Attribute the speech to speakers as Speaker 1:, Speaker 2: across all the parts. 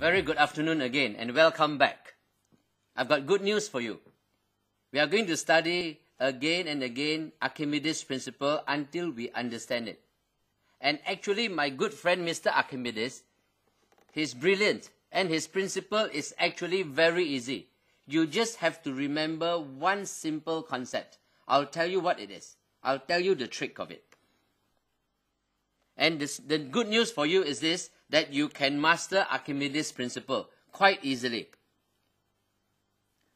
Speaker 1: Very good afternoon again and welcome back. I've got good news for you. We are going to study again and again Archimedes' principle until we understand it. And actually, my good friend Mr. Archimedes, he's brilliant and his principle is actually very easy. You just have to remember one simple concept. I'll tell you what it is. I'll tell you the trick of it. And this, the good news for you is this, that you can master Archimedes' principle quite easily.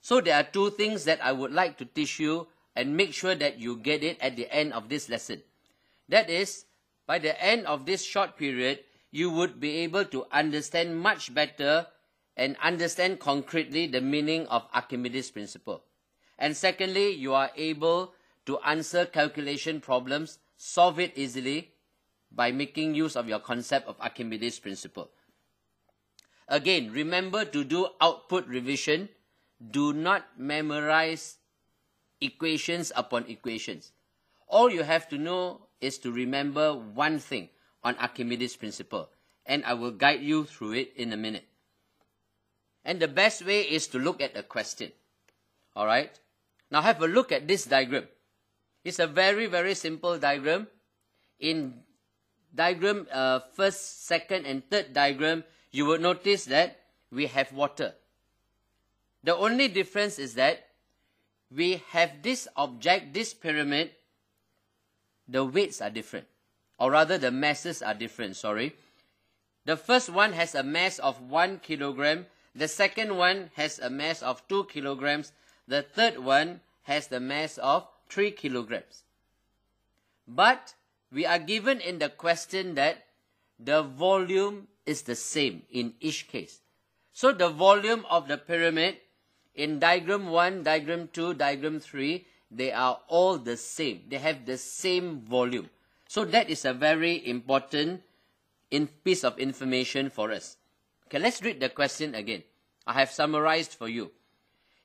Speaker 1: So there are two things that I would like to teach you and make sure that you get it at the end of this lesson. That is, by the end of this short period, you would be able to understand much better and understand concretely the meaning of Archimedes' principle. And secondly, you are able to answer calculation problems, solve it easily by making use of your concept of Archimedes' principle. Again, remember to do output revision. Do not memorize equations upon equations. All you have to know is to remember one thing on Archimedes' principle, and I will guide you through it in a minute. And the best way is to look at a question. All right? Now have a look at this diagram. It's a very, very simple diagram. In diagram, uh, first, second, and third diagram, you will notice that we have water. The only difference is that we have this object, this pyramid, the weights are different. Or rather, the masses are different, sorry. The first one has a mass of 1 kilogram. The second one has a mass of 2 kilograms. The third one has the mass of 3 kilograms. But we are given in the question that the volume is the same in each case. So the volume of the pyramid in diagram 1, diagram 2, diagram 3, they are all the same. They have the same volume. So that is a very important in piece of information for us. Okay, let's read the question again. I have summarized for you.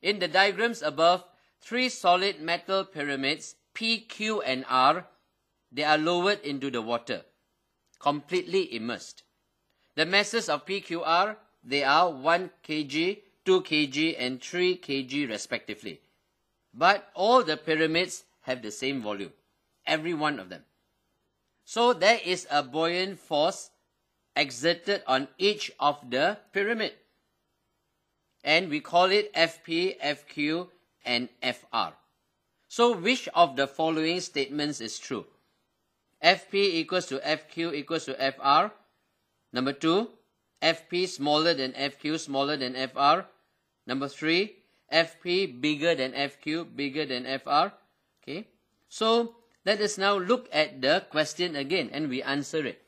Speaker 1: In the diagrams above, three solid metal pyramids, P, Q, and R, they are lowered into the water, completely immersed. The masses of PQR, they are 1 kg, 2 kg, and 3 kg respectively. But all the pyramids have the same volume, every one of them. So there is a buoyant force exerted on each of the pyramid. And we call it FP, FQ, and FR. So which of the following statements is true? FP equals to FQ equals to FR. Number two, FP smaller than FQ smaller than FR. Number three, FP bigger than FQ bigger than FR. Okay. So let us now look at the question again and we answer it.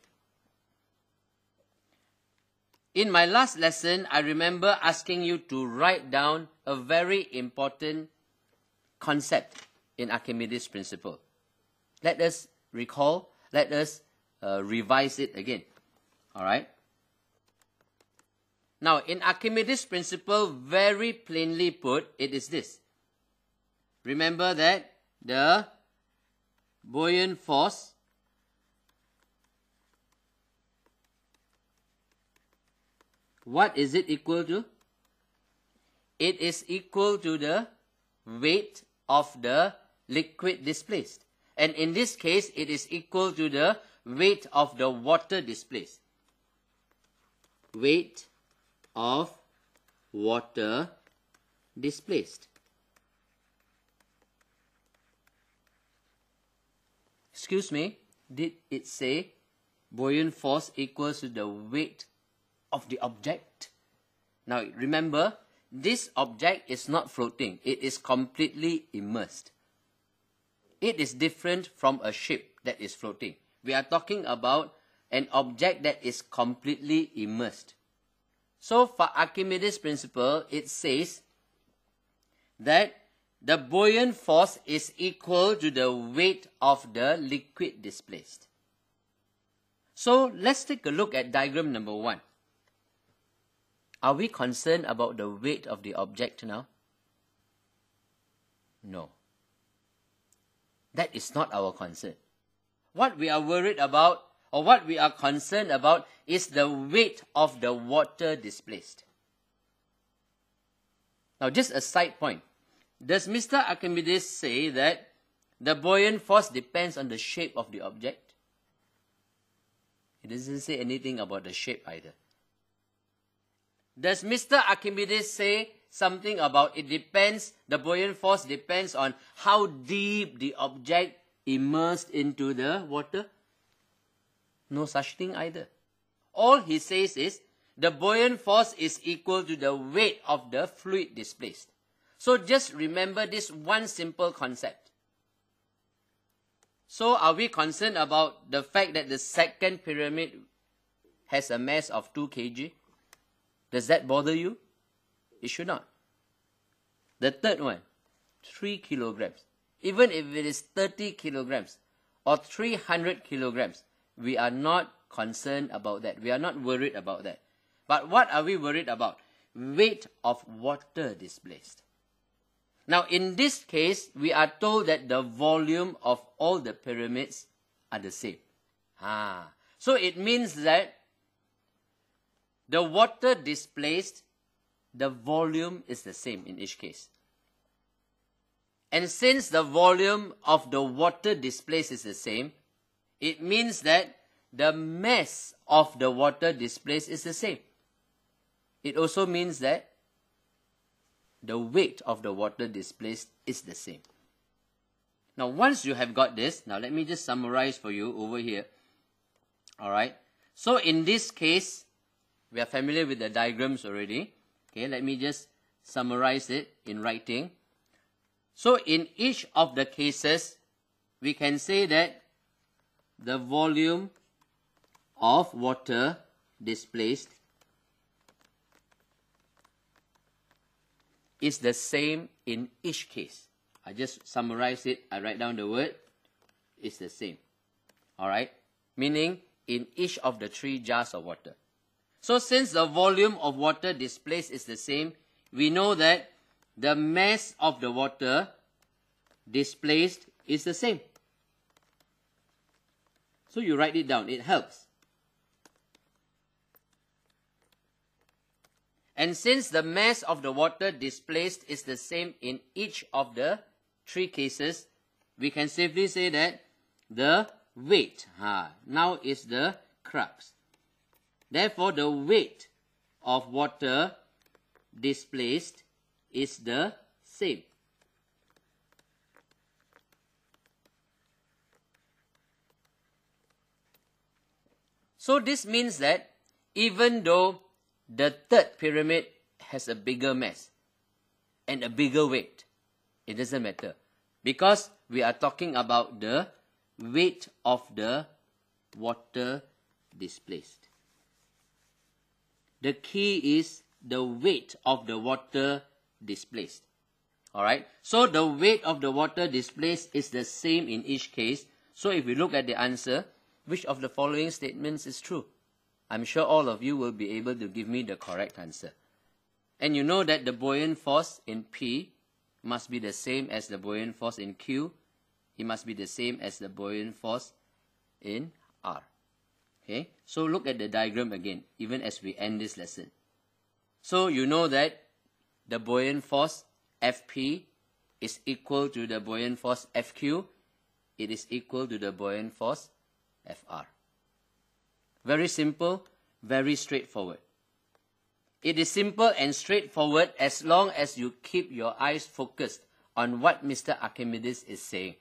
Speaker 1: In my last lesson, I remember asking you to write down a very important concept in Archimedes' principle. Let us recall, let us uh, revise it again. All right? Now, in Archimedes' principle, very plainly put, it is this. Remember that the buoyant force what is it equal to? It is equal to the weight of the liquid displaced. And in this case, it is equal to the weight of the water displaced. Weight of water displaced. Excuse me, did it say buoyant force equals to the weight of the object? Now remember, this object is not floating. It is completely immersed. It is different from a ship that is floating. We are talking about an object that is completely immersed. So for Archimedes' principle, it says that the buoyant force is equal to the weight of the liquid displaced. So let's take a look at diagram number one. Are we concerned about the weight of the object now? No. That is not our concern. What we are worried about or what we are concerned about is the weight of the water displaced. Now, just a side point. Does Mr. Archimedes say that the buoyant force depends on the shape of the object? He doesn't say anything about the shape either. Does Mr. Archimedes say something about it depends, the buoyant force depends on how deep the object immersed into the water? No such thing either. All he says is the buoyant force is equal to the weight of the fluid displaced. So just remember this one simple concept. So are we concerned about the fact that the second pyramid has a mass of 2 kg? Does that bother you? It should not. The third one, 3 kilograms. Even if it is 30 kilograms or 300 kilograms, we are not concerned about that. We are not worried about that. But what are we worried about? Weight of water displaced. Now, in this case, we are told that the volume of all the pyramids are the same. Ah, so it means that the water displaced, the volume is the same in each case. And since the volume of the water displaced is the same, it means that the mass of the water displaced is the same. It also means that the weight of the water displaced is the same. Now, once you have got this, now let me just summarize for you over here. Alright, so in this case, we are familiar with the diagrams already. Okay, let me just summarize it in writing. So in each of the cases, we can say that the volume of water displaced is the same in each case. I just summarize it, I write down the word, it's the same. Alright? Meaning in each of the three jars of water. So since the volume of water displaced is the same, we know that the mass of the water displaced is the same. So you write it down, it helps. And since the mass of the water displaced is the same in each of the three cases, we can safely say that the weight ha, now is the crux. Therefore, the weight of water displaced is the same. So this means that even though the third pyramid has a bigger mass and a bigger weight. It doesn't matter because we are talking about the weight of the water displaced. The key is the weight of the water displaced. Alright, so the weight of the water displaced is the same in each case. So if we look at the answer, which of the following statements is true? I'm sure all of you will be able to give me the correct answer. And you know that the buoyant force in P must be the same as the buoyant force in Q. It must be the same as the buoyant force in R. Okay, so look at the diagram again, even as we end this lesson. So you know that the buoyant force Fp is equal to the buoyant force Fq. It is equal to the buoyant force Fr. Very simple, very straightforward. It is simple and straightforward as long as you keep your eyes focused on what Mr. Archimedes is saying.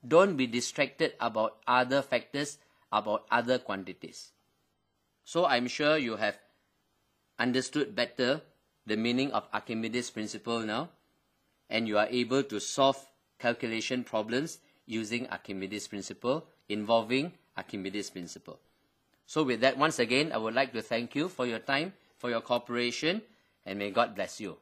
Speaker 1: Don't be distracted about other factors, about other quantities. So I'm sure you have understood better the meaning of Archimedes' principle now, and you are able to solve calculation problems using Archimedes' principle involving Archimedes' principle. So with that, once again, I would like to thank you for your time, for your cooperation, and may God bless you.